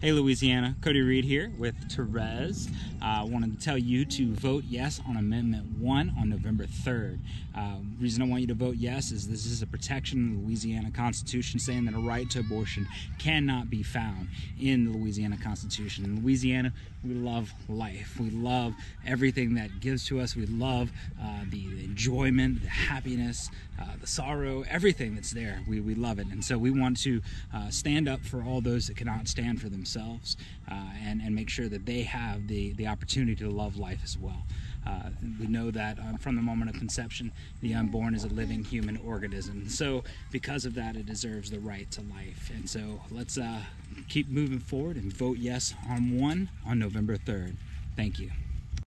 Hey Louisiana, Cody Reed here with Therese. I uh, wanted to tell you to vote yes on Amendment 1 on November 3rd. Uh, reason I want you to vote yes is this is a protection in the Louisiana Constitution saying that a right to abortion cannot be found in the Louisiana Constitution. In Louisiana, we love life. We love everything that gives to us. We love uh, the, the, enjoyment, the happiness, uh, the sorrow, everything that's there. We, we love it. And so we want to uh, stand up for all those that cannot stand for themselves themselves uh, and, and make sure that they have the, the opportunity to love life as well. Uh, we know that um, from the moment of conception, the unborn is a living human organism. So, because of that, it deserves the right to life. And so, let's uh, keep moving forward and vote yes on one on November 3rd. Thank you.